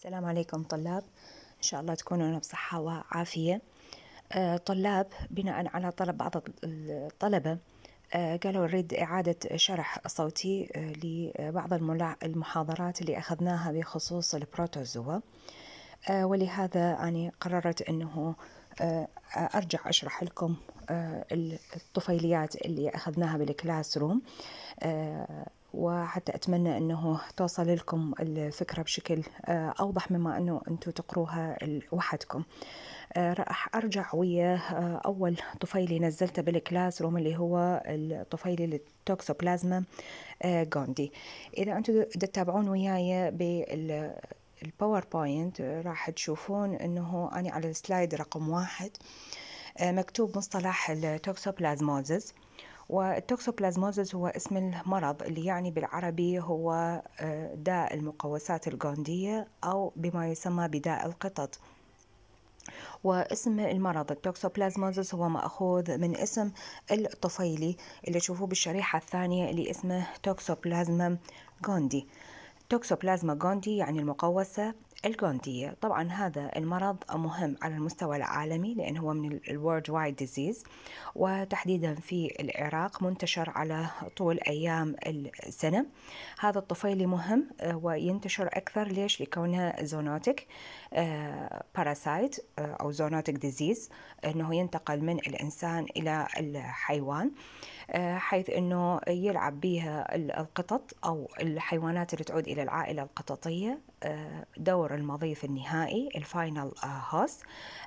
السلام عليكم طلاب. إن شاء الله تكونون بصحة وعافية. آه، طلاب بناء على طلب بعض الطلبة آه، قالوا نريد إعادة شرح صوتي آه، لبعض المحاضرات اللي أخذناها بخصوص ال protozoa. ولهذا أنا قررت أنه أرجع أشرح لكم الطفيليات اللي أخذناها بال classroom وحتى أتمنى أنه توصل لكم الفكرة بشكل آه، أوضح مما أنه أنتم تقروها وحدكم. آه، راح أرجع ويا آه، أول طفيلي نزلته بال classroom اللي هو الطفيلي للتوكسوبلازما آه، gondii. إذا أنتم تتابعون وياي بال ال PowerPoint راح تشوفون أنه أنا على ال slide رقم واحد مكتوب مصطلح ال toxoplasmosis وال toxoplasmosis هو اسم المرض اللي يعني بالعربي هو آه، داء المقوسات الجوندية أو بما يسمى بداء القطط. واسم المرض ال toxoplasmosis هو مأخوذ من اسم الطفيلي اللي تشوفوه بالشريحة الثانية اللي اسمه Toxoplasma gondii Toxoplasma gondii يعني المقوسة الجوندية طبعا هذا المرض مهم على المستوى العالمي لأنه هو من ال worldwide disease وتحديدا في العراق منتشر على طول أيام السنة. هذا الطفيلي مهم آه، وينتشر أكثر. ليش؟ لكونه zoonotic. parasite أو zoonotic disease أنه ينتقل من الإنسان إلى الحيوان آه، حيث أنه تلعب بها القطط أو الحيوانات اللي تعود إلى العائلة القططية آه، دور المضيف النهائي ال final host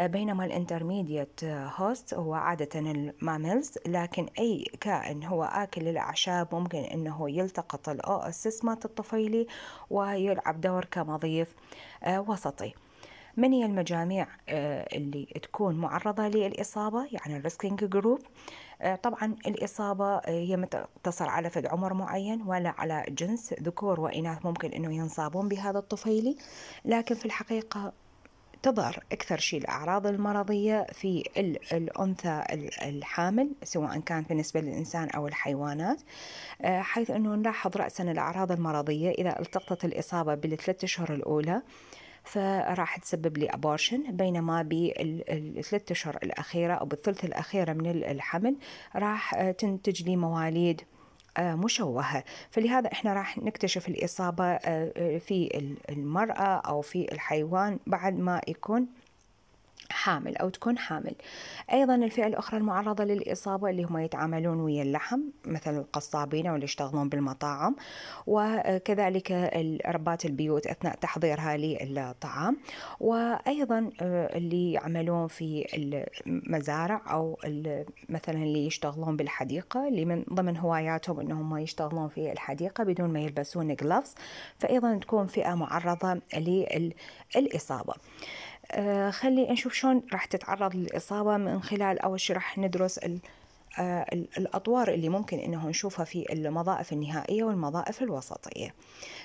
بينما ال intermediate host هو عادة ال mammals لكن أي كائن هو آكل للأعشاب ممكن أنه يلتقط ال oocyst مالت الطفيلي ويلعب دور كمضيف آه، وسطي. من هي المجاميع آه، اللي تكون معرضة للإصابة؟ يعني ال risking group. طبعا الإصابة آه، هي ما على فد عمر معين ولا على جنس ذكور وإناث ممكن أنه ينصابون بهذا الطفيلي. لكن في الحقيقة تظهر أكثر شيء الأعراض المرضية في ال- الأنثى ال- الحامل سواء كان بالنسبة للإنسان أو الحيوانات. آه، حيث أنه نلاحظ رأسا الأعراض المرضية إذا التقطت الإصابة بالثلاث أشهر الأولى. فراح تسبب لي أبورشن بينما بالثلاث أشهر الأخيرة أو بالثلث الأخيرة من الحمل راح آه، تنتج لي مواليد آه، مشوهة. فلهذا إحنا راح نكتشف الإصابة آه، في المرأة أو في الحيوان بعد ما يكون حامل أو تكون حامل. أيضا الفئة الأخرى المعرضة للإصابة اللي هم يتعاملون ويا اللحم مثل القصابين أو اللي يشتغلون بالمطاعم. وكذلك ربات البيوت أثناء تحضيرها للطعام. وأيضا آه، اللي يعملون في المزارع أو مثلا اللي يشتغلون بالحديقة اللي من ضمن هواياتهم أنهم يشتغلون في الحديقة بدون ما يلبسون gloves فأيضا تكون فئة معرضة للإصابة خلي نشوف شلون راح تتعرض للإصابة من خلال أول شيء راح ندرس آه، ال- الأطوار اللي ممكن إنه نشوفها في المضائف النهائية والمضائف الوسطية.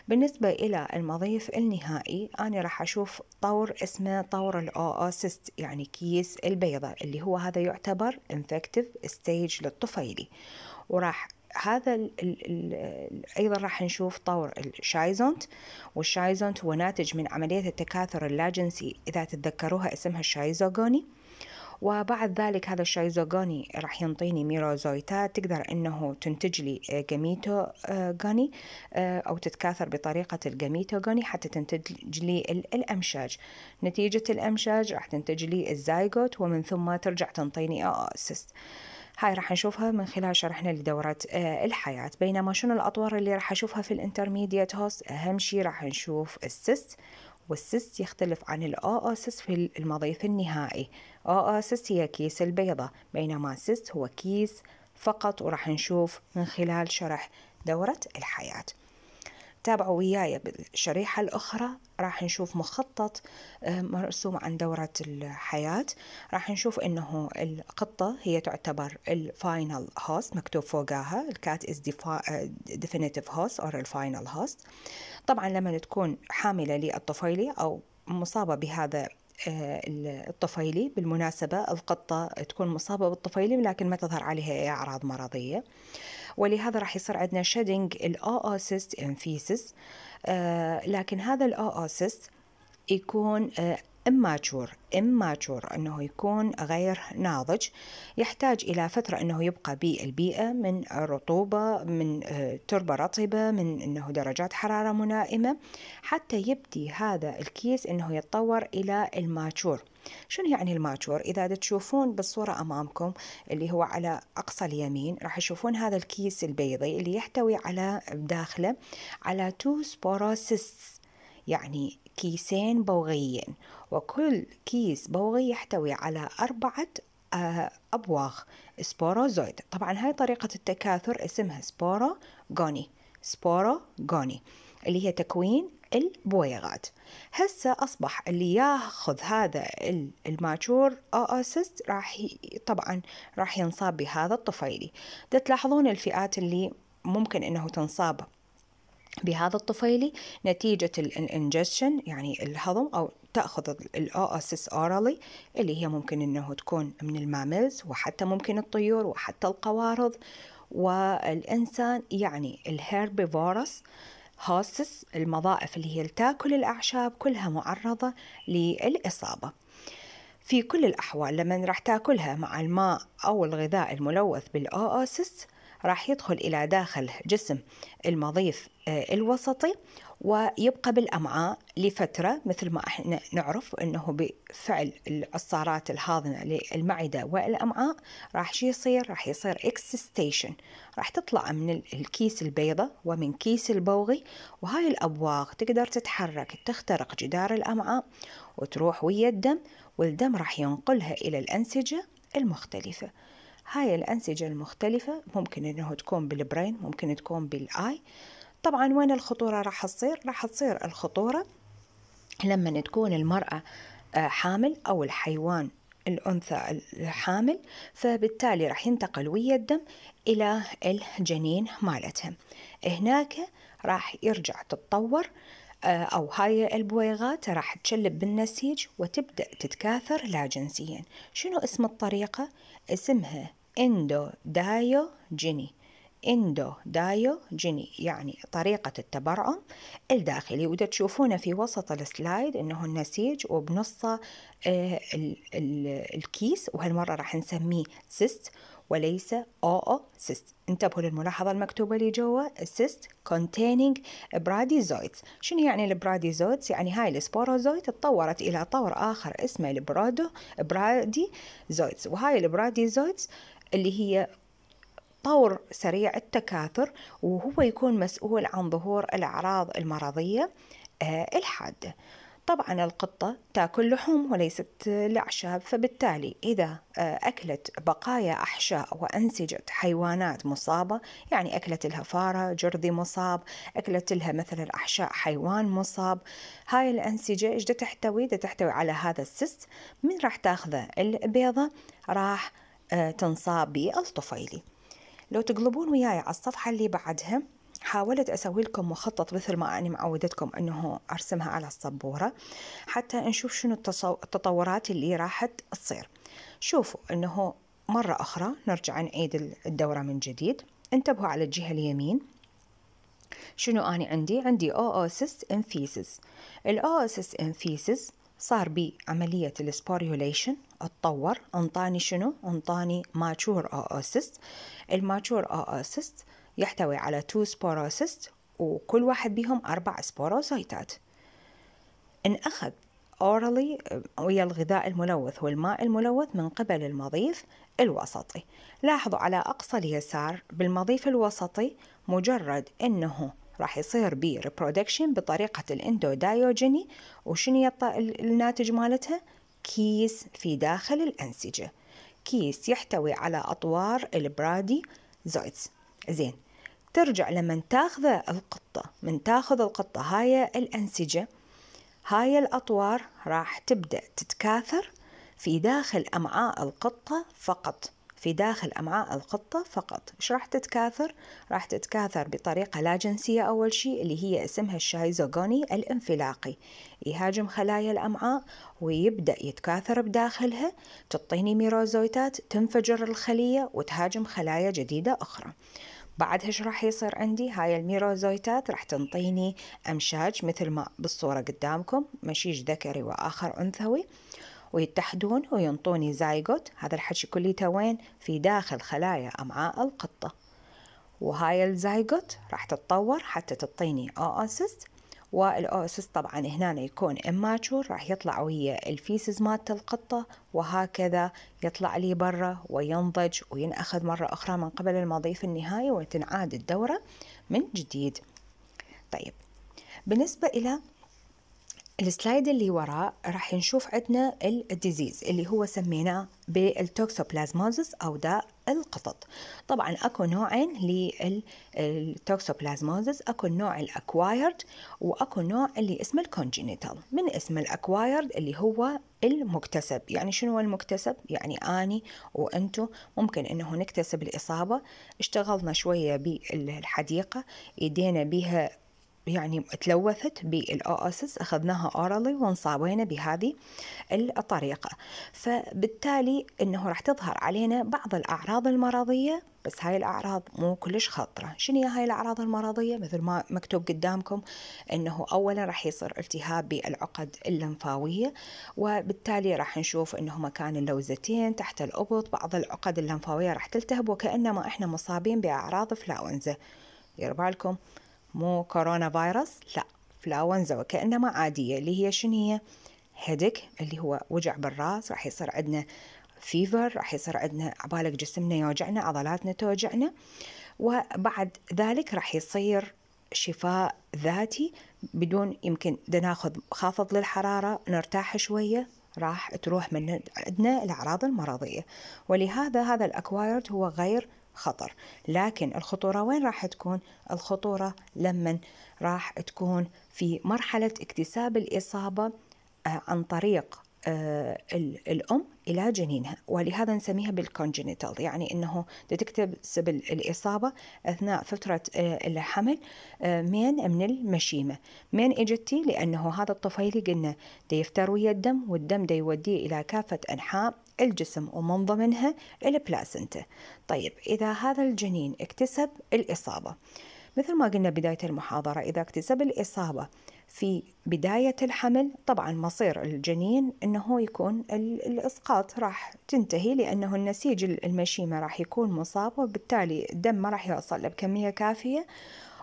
بالنسبة إلى المضيف النهائي أنا راح أشوف طور اسمه طور ال oocyst يعني كيس البيضة اللي هو هذا يعتبر infective stage للطفيلي. وراح هذا ال ال ال أيضا راح نشوف طور ال schizont وال schizont هو ناتج من عملية التكاثر اللاجنسي إذا تتذكروها اسمها ال schizogony وبعد ذلك هذا ال schizogony راح ينطيني ميروزويتات تقدر إنه تنتج لي gametogony أو تتكاثر بطريقة ال gametogony حتى تنتج لي ال- الأمشاج. نتيجة الأمشاج راح تنتج لي الزايجوت ومن ثم ترجع تنطيني oocyst هاي راح نشوفها من خلال شرحنا لدورة آه، الحياة. بينما شنو الأطوار اللي راح أشوفها في ال intermediate host؟ أهم شي راح نشوف ال cyst وال cyst يختلف عن الأوسس في المضيف النهائي. أوسس هي كيس البيضة بينما cyst هو كيس فقط وراح نشوف من خلال شرح دورة الحياة. تابعوا وياي بالشريحة الأخرى. راح نشوف مخطط آه، مرسوم عن دورة الحياة. راح نشوف إنه القطة هي تعتبر ال final host مكتوب فوقها ال cat is definitive host or ال final host طبعا لما تكون حاملة للطفيلي أو مصابة بهذا آه، الطفيلي بالمناسبة القطة تكون مصابة بالطفيلي لكن ما تظهر عليها أي أعراض مرضية. ولهذا راح يصير عندنا shedding ال oocyst in feces آه لكن هذا ال oocyst يكون immature immature أنه يكون غير ناضج يحتاج إلى فترة أنه يبقى بالبيئة من رطوبة من تربة رطبة من أنه درجات حرارة ملائمة حتى يبدي هذا الكيس أنه يتطور إلى الماتشور شنو يعني الماتشور؟ إذا تشوفون بالصورة أمامكم اللي هو على أقصى اليمين راح يشوفون هذا الكيس البيضي اللي يحتوي على داخله على two sporocysts يعني كيسين بوغيين وكل كيس بوغي يحتوي على أربعة أبواغ sporozoite. طبعا هاي طريقة التكاثر اسمها sporogony sporogony اللي هي تكوين البويغات. هسه أصبح اللي ياخذ هذا ال mature oocyst راح طبعا راح ينصاب بهذا الطفيلي. تلاحظون الفئات اللي ممكن إنه تنصاب بهذا الطفيلي نتيجة ال ingestion يعني الهضم أو تأخذ ال oocyst orally اللي هي ممكن أنه تكون من ال mammals وحتى ممكن الطيور وحتى القوارض. والإنسان يعني ال herbivorous hosts المضائف اللي هي تأكل الأعشاب كلها معرضة للإصابة. في كل الأحوال لما راح تأكلها مع الماء أو الغذاء الملوث بالأوسس راح يدخل إلى داخل جسم المضيف الوسطي ويبقى بالأمعاء لفترة مثل ما إحنا نعرف أنه بفعل العصارات الهاضمة للمعدة والأمعاء راح شو يصير؟ راح يصير excystation راح تطلع من الكيس البيضة ومن كيس البوغي وهاي الأبواغ تقدر تتحرك تخترق جدار الأمعاء وتروح ويا الدم والدم راح ينقلها إلى الأنسجة المختلفة هاي الأنسجة المختلفة ممكن إنه تكون بال brain ممكن تكون بال eye طبعا وين الخطورة راح تصير؟ راح تصير الخطورة لما تكون المرأة حامل أو الحيوان الأنثى الحامل فبالتالي راح ينتقل ويا الدم إلى الجنين مالتها هناك راح يرجع تتطور أو هاي البويغات راح تشلب بالنسيج وتبدأ تتكاثر لا جنسيا. شنو اسم الطريقة؟ اسمها اندو دايو جيني. اندو دايو جيني يعني طريقة التبرعم الداخلي. وده تشوفونه في وسط ال slide إنه النسيج وبنصه آه الكيس وهالمرة راح نسميه cyst وليس oocyst انتبهوا للملاحظة المكتوبة اللي جوا cyst containing bradyzoites شنو يعني ال bradyzoites؟ يعني هاي ال sporozoite تطورت إلى طور آخر اسمه ال brady bradyzoites. وهاي ال bradyzoites اللي هي طور سريع التكاثر وهو يكون مسؤول عن ظهور الأعراض المرضية الحادة طبعا القطة تأكل لحوم وليست الأعشاب فبالتالي إذا أكلت بقايا أحشاء وأنسجة حيوانات مصابة يعني أكلت لها فارة جرذي مصاب أكلت لها مثلا أحشاء حيوان مصاب هاي الأنسجة إيش تحتوي؟ تحتوي على هذا السيست من راح تأخذه البيضة راح تنصاب بالطفيلي لو تقلبون وياي على الصفحة اللي بعدها حاولت أسوي لكم مخطط مثل ما أنا معودتكم أنه أرسمها على السبورة حتى نشوف شنو التطورات اللي راحت تصير. شوفوا أنه مرة أخرى نرجع نعيد الدورة من جديد. انتبهوا على الجهة اليمين. شنو أنا عندي؟ عندي oocyst in feces ال oocyst in feces صار بي عملية ال sporulation. أتطور. أنطاني شنو؟ أنطاني mature oocyst ال mature oocyst يحتوي على two sporocyst وكل واحد بيهم أربع sporozoite ات انأخذ orally ويا الغذاء الملوث والماء الملوث من قبل المضيف الوسطي. لاحظوا على أقصى اليسار بالمضيف الوسطي مجرد أنه راح يصير بي reproduction بطريقة ال endodyogeny. وشنو الناتج مالتها؟ كيس في داخل الأنسجة. كيس يحتوي على أطوار ال bradyzoites زين ترجع لما تاخذ القطة من تاخذ القطة. هاي الأنسجة هاي الأطوار راح تبدأ تتكاثر في داخل أمعاء القطة فقط. في داخل أمعاء القطة فقط. إيش راح تتكاثر؟ راح تتكاثر بطريقة لا جنسية أول شيء اللي هي اسمها الشايزوغوني الانفلاقي. يهاجم خلايا الأمعاء ويبدأ يتكاثر بداخلها تعطيني ميروزويتات تنفجر الخلية وتهاجم خلايا جديدة أخرى. بعدها إيش راح يصير عندي. هاي الميروزويتات راح تنطيني أمشاج مثل ما بالصورة قدامكم مشيج ذكري وآخر أنثوي ويتحدون وينطوني زايجوت هذا الحكي كليته وين؟ في داخل خلايا أمعاء القطة. وهاي الزايجوت راح تتطور حتى تعطيني oocyst وال oocyst طبعا هنا يكون immature راح يطلع ويا ال feces مالت القطة وهكذا يطلع لي برا وينضج وينأخذ مرة أخرى من قبل المضيف النهائي وتنعاد الدورة من جديد. طيب بالنسبة إلى ال slide اللي وراء راح نشوف عندنا ال disease اللي هو سميناه بال toxoplasmosis أو داء القطط. طبعا أكو نوعين لل toxoplasmosis أكو النوع ال acquired وأكو نوع اللي اسمه ال congenital من اسم ال acquired؟ اللي هو المكتسب. يعني شنو المكتسب؟ يعني أني وأنتو. ممكن إنه نكتسب الإصابة. اشتغلنا شوية بالحديقة إيدينا بها يعني تلوثت بالاوسس أخذناها اورالي وانصابينا بهذه الطريقة. فبالتالي إنه راح تظهر علينا بعض الأعراض المرضية بس هاي الأعراض مو كلش خطرة. شنو هاي الأعراض المرضية؟ مثل ما مكتوب قدامكم إنه اولا راح يصير التهاب بالعقد اللمفاوية وبالتالي راح نشوف إنه مكان اللوزتين تحت الأبط بعض العقد اللمفاوية راح تلتهب وكأنما إحنا مصابين بأعراض فلاونزا. ديروا بالكم مو كورونا فيروس لا فلاونزا وكأنما عادية. اللي هي شنو هي؟ هيدك اللي هو وجع بالراس راح يصير عندنا فيفر راح يصير عندنا عبالك جسمنا يوجعنا عضلاتنا توجعنا. وبعد ذلك راح يصير شفاء ذاتي بدون يمكن ناخذ خافض للحرارة نرتاح شوية. راح تروح من عندنا الأعراض المرضية. ولهذا هذا ال acquired هو غير خطر. لكن الخطورة وين راح تكون؟ الخطورة لما راح تكون في مرحلة اكتساب الإصابة آه، عن طريق الأم إلى جنينها ولهذا نسميها بال congenital يعني أنه تكتسب الإصابة أثناء فترة آه، الحمل من من المشيمة. منين إجتي؟ لأنه هذا الطفيلي قلنا يفتر ويا الدم والدم دا يوديه إلى كافة أنحاء الجسم ومن ضمنها البلاسنتا. طيب إذا هذا الجنين اكتسب الإصابة مثل ما قلنا بداية المحاضرة إذا اكتسب الإصابة في بداية الحمل طبعا مصير الجنين أنه يكون الإسقاط راح تنتهي لأنه النسيج المشيمة راح يكون مصاب وبالتالي الدم ما راح يوصل بكمية كافية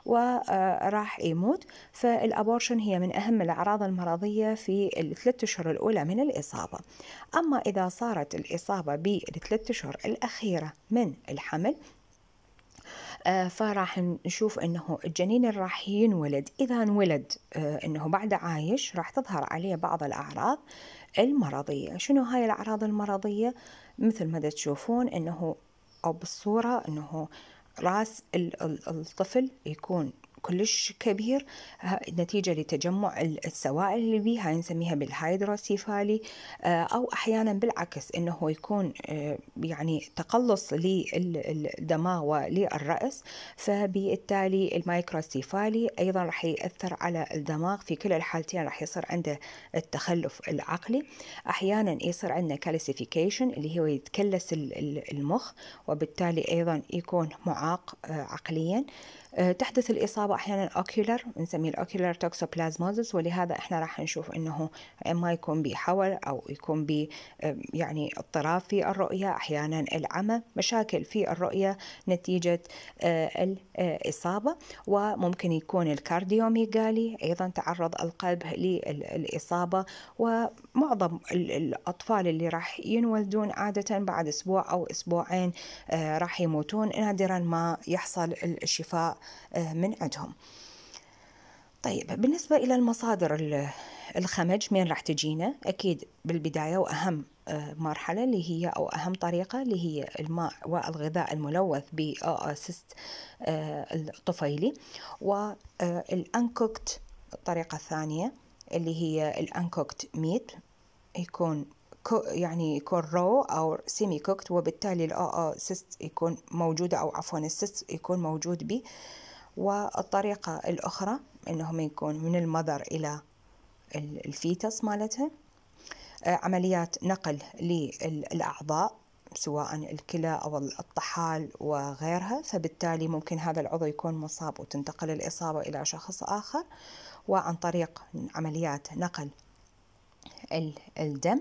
وراح يموت. فالأبورشن هي من أهم الأعراض المرضية في الثلاث أشهر الأولى من الإصابة. أما إذا صارت الإصابة بالثلاث أشهر الأخيرة من الحمل آه، فراح نشوف إنه الجنين راح ينولد إذا انولد آه، إنه بعد عايش راح تظهر عليه بعض الأعراض المرضية. شنو هاي الأعراض المرضية؟ مثل ما تشوفون إنه أو بالصورة إنه راس الطفل يكون كلش كبير نتيجة لتجمع السوائل اللي بيها نسميها بال hydrocephaly آه، أو أحيانا بالعكس أنه يكون آه، يعني تقلص للدماغ وللرأس فبالتالي ال microcephaly أيضا راح يأثر على الدماغ في كل الحالتين راح يصير عنده التخلف العقلي. أحيانا يصير عندنا calcification اللي هو يتكلس المخ وبالتالي أيضا يكون معاق آه، عقليا. آه، تحدث الإصابة أحيانا ocular نسميه ال ocular toxoplasmosis ولهذا إحنا راح نشوف إنه إما يكون بحول أو يكون ب آه، يعني اضطراب في الرؤية أحيانا العمى مشاكل في الرؤية نتيجة آه، الإصابة وممكن يكون ال cardiomegaly أيضا تعرض القلب للإصابة ومعظم الأطفال اللي راح ينولدون عادة بعد أسبوع أو أسبوعين راح يموتون نادرا ما يحصل الشفاء آه، من عندهم. طيب بالنسبة إلى المصادر الخمج من راح تجينا؟ أكيد بالبداية وأهم آه، مرحلة اللي هي أو أهم طريقة اللي هي الماء والغذاء الملوث بأوسيست آه، الطفيلي. وال uncooked الطريقة الثانية اللي هي ال uncooked meat يكون يعني يكون raw أو semi-cooked وبالتالي ال oocyst يكون موجودة أو عفوا ال cyst يكون موجود به والطريقة الأخرى إنهم يكون من ال mother إلى ال fetus مالتها. عمليات نقل للأعضاء سواء الكلى أو الطحال وغيرها. فبالتالي ممكن هذا العضو يكون مصاب وتنتقل الإصابة إلى شخص آخر. وعن طريق عمليات نقل الدم.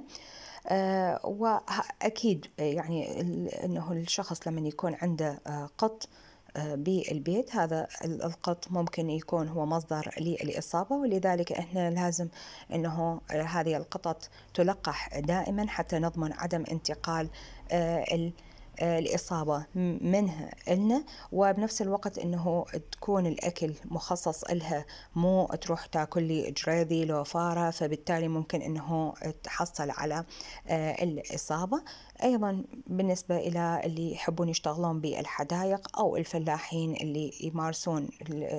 آه، وأكيد يعني أنه الشخص لما يكون عنده آه، قط آه، بالبيت هذا القط ممكن يكون هو مصدر للإصابة ولذلك إحنا لازم أنه هذه القطط تلقح دائما حتى نضمن عدم انتقال الإصابة منها إلنا وبنفس الوقت إنه تكون الأكل مخصص إلها مو تروح تاكل لي جريدي لو فارة فبالتالي ممكن إنه تحصل على آه، الإصابة. أيضا بالنسبة إلى اللي يحبون يشتغلون بالحدائق أو الفلاحين اللي يمارسون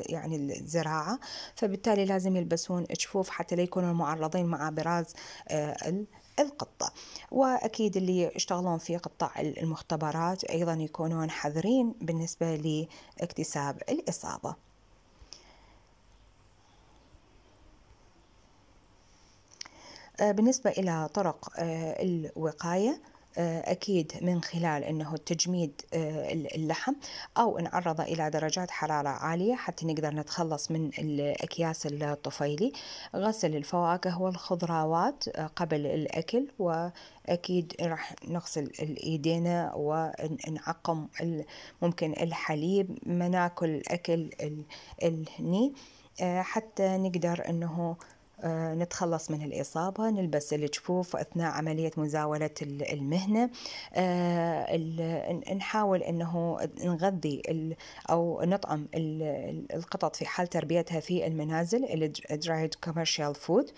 يعني الزراعة فبالتالي لازم يلبسون جفوف حتى لا يكونوا معرضين مع براز آه، القطة. وأكيد اللي يشتغلون في قطاع المختبرات أيضا يكونون حذرين بالنسبة لاكتساب الإصابة. آه، بالنسبة إلى طرق آه، الوقاية أكيد من خلال أنه تجميد آه، اللحم أو نعرضه إلى درجات حرارة عالية حتى نقدر نتخلص من الأكياس الطفيلي. غسل الفواكه والخضروات آه، قبل الأكل وأكيد راح نغسل الإيدينا ونعقم ممكن الحليب ما ناكل الأكل الني حتى نقدر أنه آه، نتخلص من الإصابة نلبس الجفوف أثناء عملية مزاولة المهنة. آه، نحاول أنه نغذي أو نطعم القطط في حال تربيتها في المنازل ال dried commercial food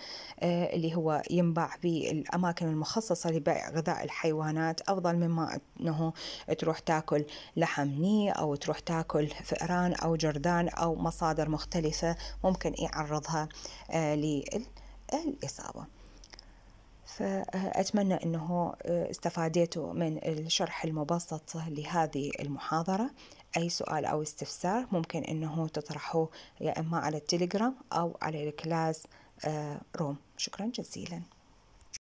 اللي هو ينباع في الأماكن المخصصة لبيع غذاء الحيوانات. أفضل مما أنه تروح تاكل لحم ني أو تروح تاكل فئران أو جردان أو مصادر مختلفة ممكن يعرضها آه، الإصابة. فأتمنى أنه استفاديتوا من الشرح المبسط لهذه المحاضرة. أي سؤال أو استفسار ممكن أنه تطرحوه يا إما على التليجرام أو على ال Classroom. شكرا جزيلا.